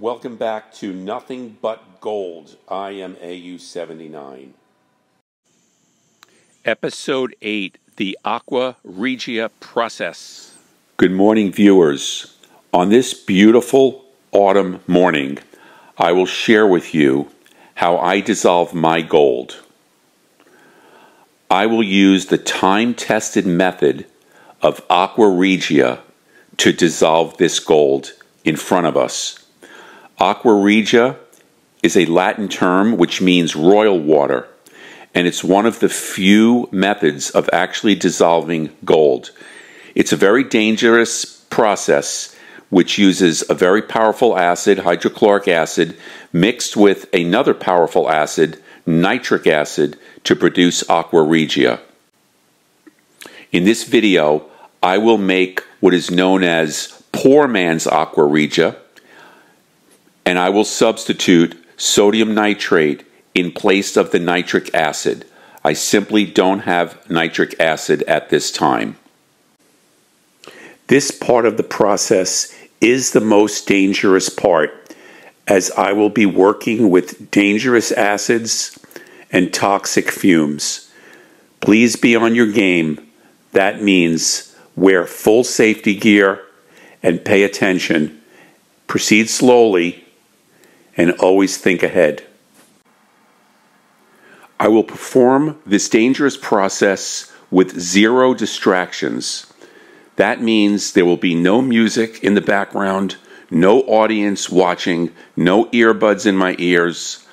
Welcome back to Nothing But Gold. I am AU79. Episode 8 The Aqua Regia Process. Good morning, viewers. On this beautiful autumn morning, I will share with you how I dissolve my gold. I will use the time tested method of Aqua Regia to dissolve this gold in front of us. Aqua regia is a Latin term which means royal water, and it's one of the few methods of actually dissolving gold. It's a very dangerous process which uses a very powerful acid, hydrochloric acid, mixed with another powerful acid, nitric acid, to produce aqua regia. In this video, I will make what is known as poor man's aqua regia, and I will substitute sodium nitrate in place of the nitric acid. I simply don't have nitric acid at this time. This part of the process is the most dangerous part as I will be working with dangerous acids and toxic fumes. Please be on your game. That means wear full safety gear and pay attention. Proceed slowly and always think ahead. I will perform this dangerous process with zero distractions. That means there will be no music in the background, no audience watching, no earbuds in my ears.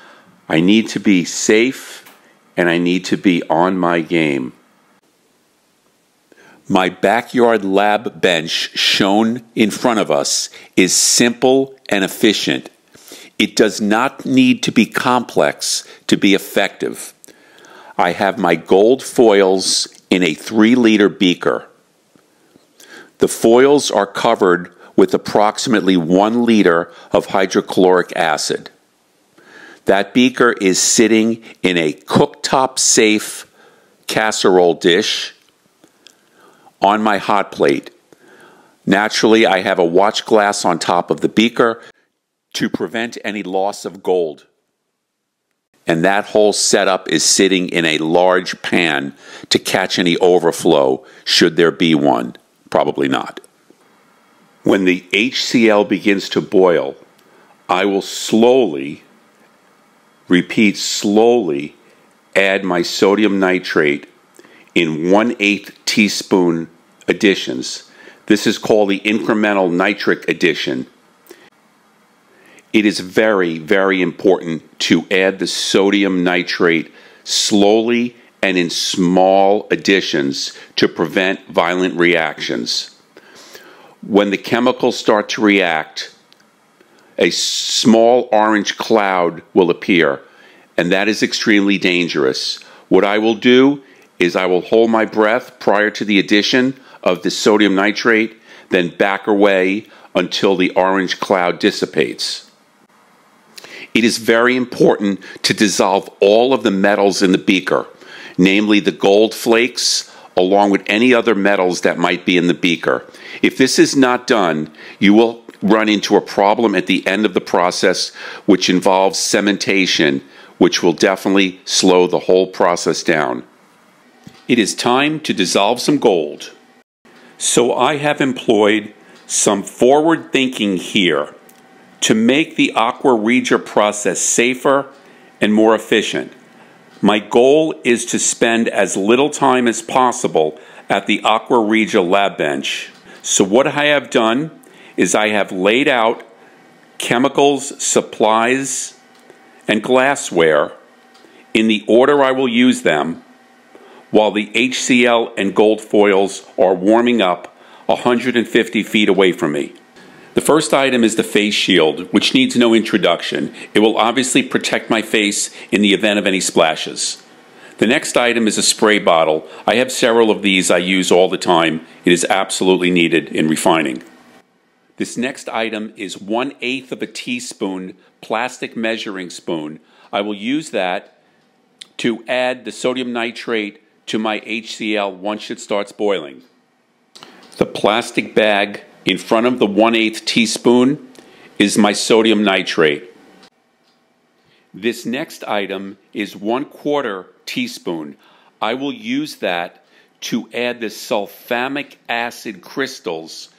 I need to be safe and I need to be on my game. My backyard lab bench shown in front of us is simple and efficient. It does not need to be complex to be effective. I have my gold foils in a 3 liter beaker. The foils are covered with approximately 1 liter of hydrochloric acid. That beaker is sitting in a cooktop safe casserole dish on my hot plate. Naturally, I have a watch glass on top of the beaker to prevent any loss of gold. And that whole setup is sitting in a large pan to catch any overflow, should there be one. Probably not. When the HCl begins to boil, I will slowly, repeat slowly, add my sodium nitrate in 1 8 teaspoon additions. This is called the incremental nitric addition it is very, very important to add the sodium nitrate slowly and in small additions to prevent violent reactions. When the chemicals start to react, a small orange cloud will appear, and that is extremely dangerous. What I will do is I will hold my breath prior to the addition of the sodium nitrate, then back away until the orange cloud dissipates. It is very important to dissolve all of the metals in the beaker, namely the gold flakes, along with any other metals that might be in the beaker. If this is not done, you will run into a problem at the end of the process, which involves cementation, which will definitely slow the whole process down. It is time to dissolve some gold. So I have employed some forward thinking here to make the aqua regia process safer and more efficient. My goal is to spend as little time as possible at the aqua regia lab bench. So what I have done is I have laid out chemicals, supplies, and glassware in the order I will use them while the HCl and gold foils are warming up 150 feet away from me. The first item is the face shield, which needs no introduction. It will obviously protect my face in the event of any splashes. The next item is a spray bottle. I have several of these I use all the time. It is absolutely needed in refining. This next item is 1 8th of a teaspoon plastic measuring spoon. I will use that to add the sodium nitrate to my HCl once it starts boiling. The plastic bag in front of the 1 8 teaspoon is my sodium nitrate. This next item is one quarter teaspoon. I will use that to add the sulfamic acid crystals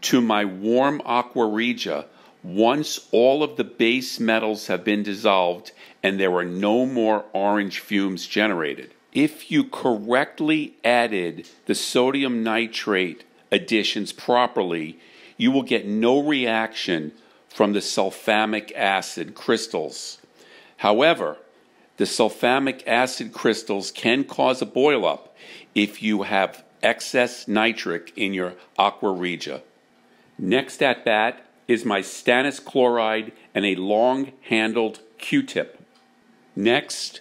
to my warm aqua regia once all of the base metals have been dissolved and there are no more orange fumes generated. If you correctly added the sodium nitrate additions properly, you will get no reaction from the sulfamic acid crystals. However, the sulfamic acid crystals can cause a boil up if you have excess nitric in your aqua regia. Next at bat is my stannous chloride and a long handled Q tip. Next,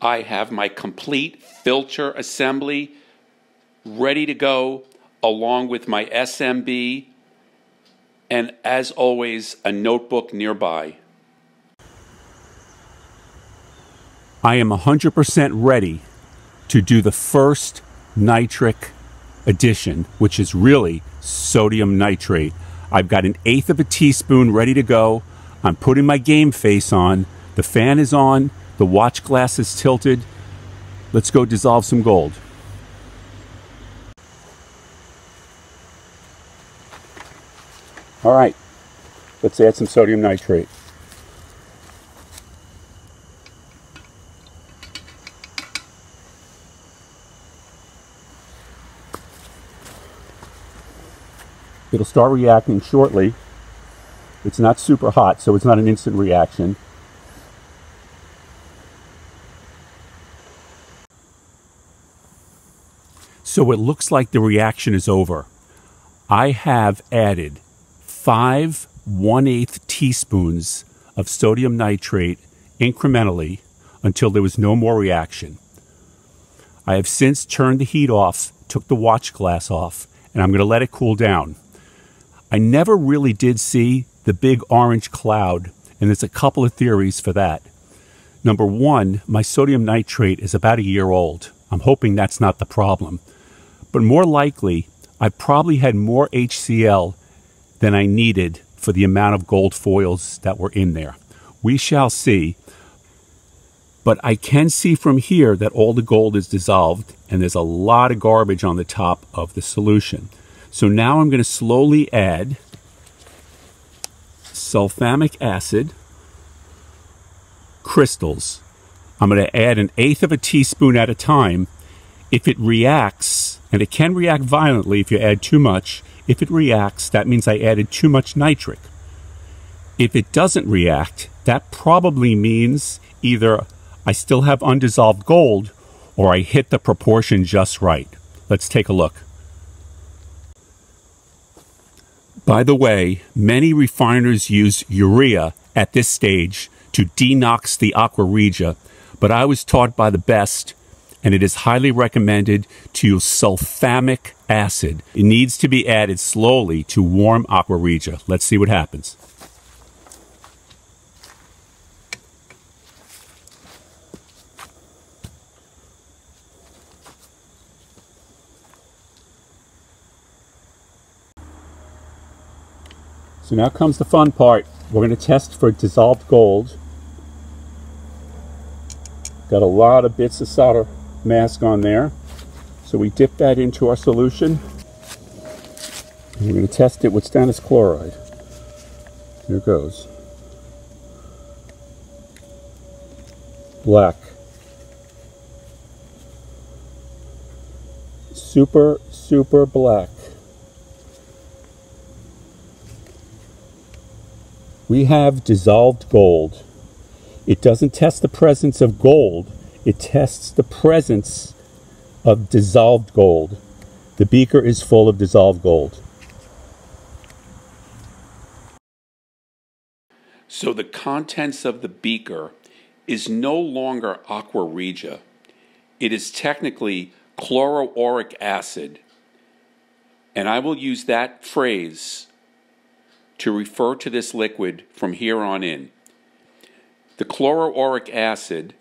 I have my complete filter assembly ready to go along with my SMB and as always a notebook nearby. I am 100% ready to do the first nitric addition, which is really sodium nitrate. I've got an eighth of a teaspoon ready to go. I'm putting my game face on. The fan is on. The watch glass is tilted. Let's go dissolve some gold. All right, let's add some sodium nitrate. It'll start reacting shortly. It's not super hot, so it's not an instant reaction. So it looks like the reaction is over. I have added five 1 8 teaspoons of sodium nitrate incrementally until there was no more reaction. I have since turned the heat off, took the watch glass off, and I'm going to let it cool down. I never really did see the big orange cloud, and there's a couple of theories for that. Number one, my sodium nitrate is about a year old. I'm hoping that's not the problem. But more likely, I probably had more HCl than I needed for the amount of gold foils that were in there. We shall see. But I can see from here that all the gold is dissolved and there's a lot of garbage on the top of the solution. So now I'm going to slowly add sulfamic acid crystals. I'm going to add an eighth of a teaspoon at a time. If it reacts, and it can react violently if you add too much, if it reacts, that means I added too much nitric. If it doesn't react, that probably means either I still have undissolved gold or I hit the proportion just right. Let's take a look. By the way, many refiners use urea at this stage to denox the aqua regia, but I was taught by the best, and it is highly recommended to use sulfamic acid. It needs to be added slowly to warm aqua regia. Let's see what happens. So now comes the fun part. We're going to test for dissolved gold. Got a lot of bits of solder mask on there. So we dip that into our solution. And we're going to test it with stannous chloride. Here goes. Black. Super, super black. we have dissolved gold. It doesn't test the presence of gold, it tests the presence of dissolved gold. The beaker is full of dissolved gold. So the contents of the beaker is no longer aqua regia. It is technically chloroauric acid. And I will use that phrase to refer to this liquid from here on in. The chloroauric acid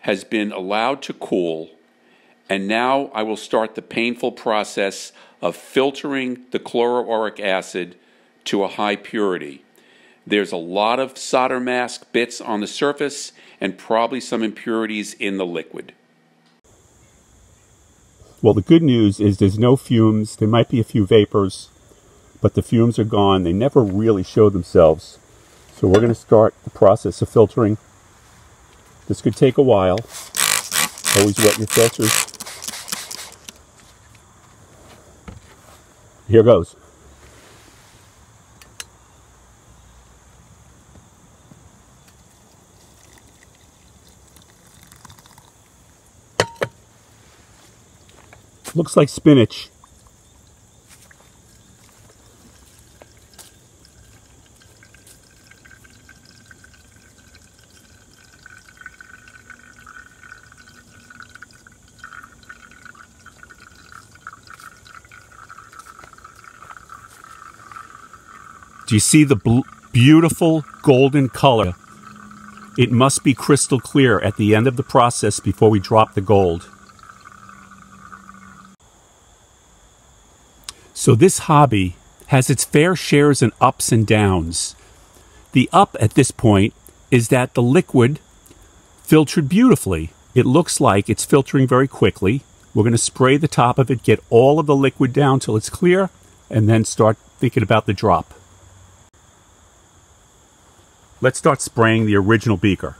has been allowed to cool, and now I will start the painful process of filtering the chloroauric acid to a high purity. There's a lot of solder mask bits on the surface and probably some impurities in the liquid. Well, the good news is there's no fumes. There might be a few vapors, but the fumes are gone. They never really show themselves. So we're going to start the process of filtering. This could take a while. Always wet your filters. Here goes. Looks like spinach. Do you see the beautiful golden color? It must be crystal clear at the end of the process before we drop the gold. So this hobby has its fair shares and ups and downs. The up at this point is that the liquid filtered beautifully. It looks like it's filtering very quickly. We're going to spray the top of it, get all of the liquid down till it's clear, and then start thinking about the drop. Let's start spraying the original beaker.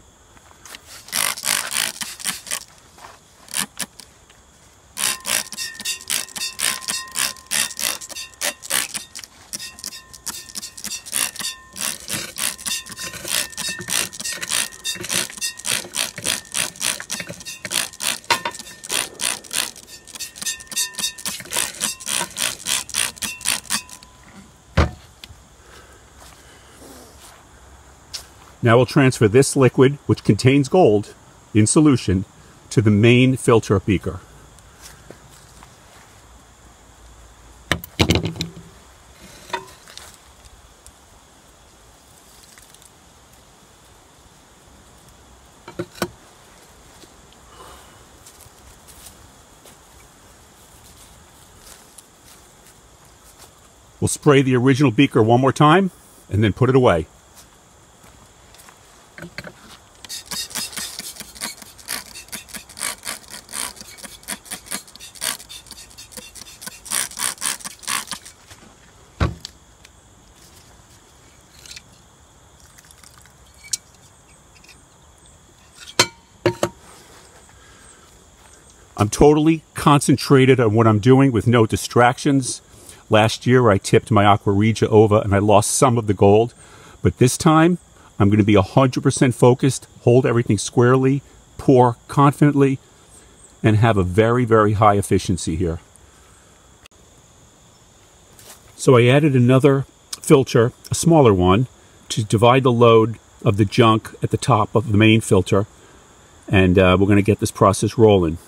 Now we'll transfer this liquid, which contains gold in solution, to the main filter beaker. We'll spray the original beaker one more time and then put it away. Totally concentrated on what I'm doing with no distractions. Last year, I tipped my Aqua Regia over and I lost some of the gold. But this time, I'm going to be 100% focused, hold everything squarely, pour confidently, and have a very, very high efficiency here. So I added another filter, a smaller one, to divide the load of the junk at the top of the main filter. And uh, we're going to get this process rolling.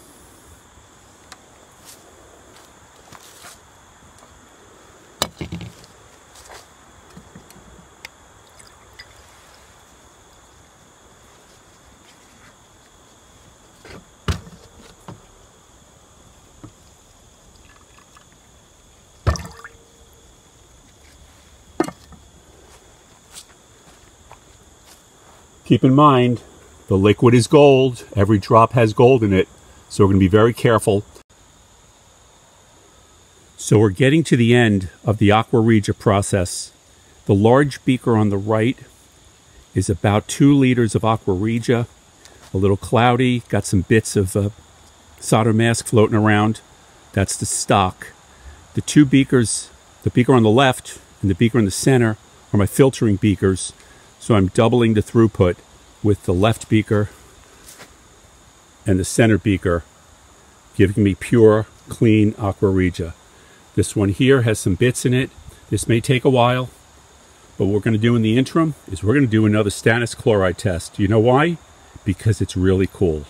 Keep in mind, the liquid is gold. Every drop has gold in it. So we're going to be very careful. So we're getting to the end of the Aqua Regia process. The large beaker on the right is about two liters of Aqua Regia. A little cloudy, got some bits of uh, solder mask floating around. That's the stock. The two beakers, the beaker on the left and the beaker in the center, are my filtering beakers. So I'm doubling the throughput with the left beaker and the center beaker, giving me pure, clean Aqua Regia. This one here has some bits in it. This may take a while, but what we're going to do in the interim is we're going to do another stannous chloride test. You know why? Because it's really cool.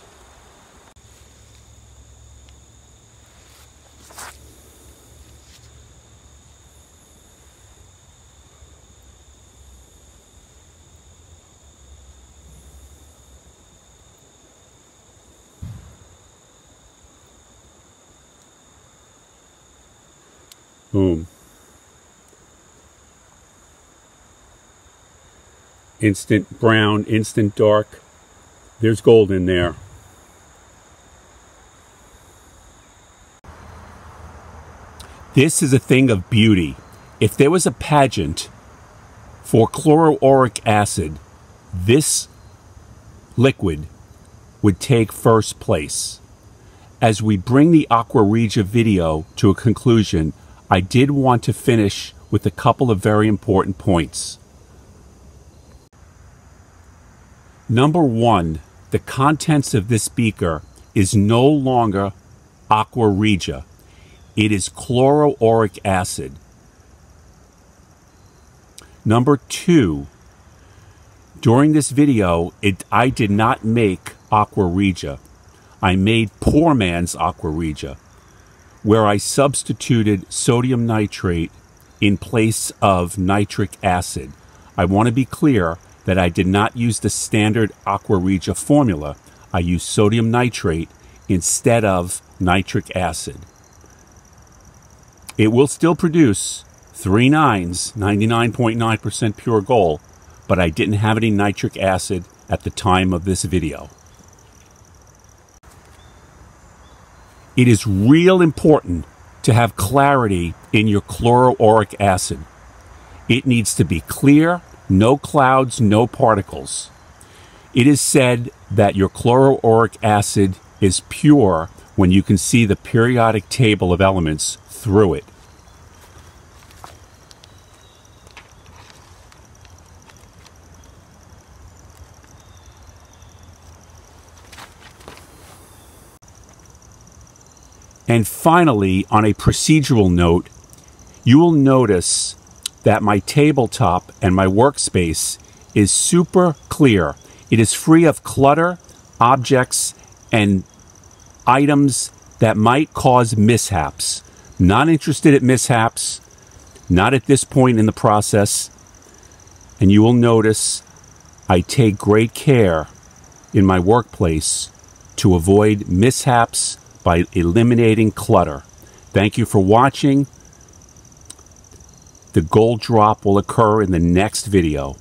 Boom. instant brown, instant dark. There's gold in there. This is a thing of beauty. If there was a pageant for chloroauric acid, this liquid would take first place. As we bring the Aqua Regia video to a conclusion, I did want to finish with a couple of very important points. Number one, the contents of this beaker is no longer Aqua Regia. It is chloroauric acid. Number two, during this video, it, I did not make Aqua Regia. I made poor man's Aqua Regia, where I substituted sodium nitrate in place of nitric acid. I want to be clear that I did not use the standard Aqua Regia formula. I used sodium nitrate instead of nitric acid. It will still produce three nines, 99.9% pure gold, but I didn't have any nitric acid at the time of this video. It is real important to have clarity in your chloroauric acid. It needs to be clear, no clouds, no particles. It is said that your chloroauric acid is pure when you can see the periodic table of elements through it. And finally, on a procedural note, you will notice that my tabletop and my workspace is super clear. It is free of clutter, objects, and items that might cause mishaps. Not interested in mishaps, not at this point in the process. And you will notice I take great care in my workplace to avoid mishaps by eliminating clutter. Thank you for watching. The gold drop will occur in the next video.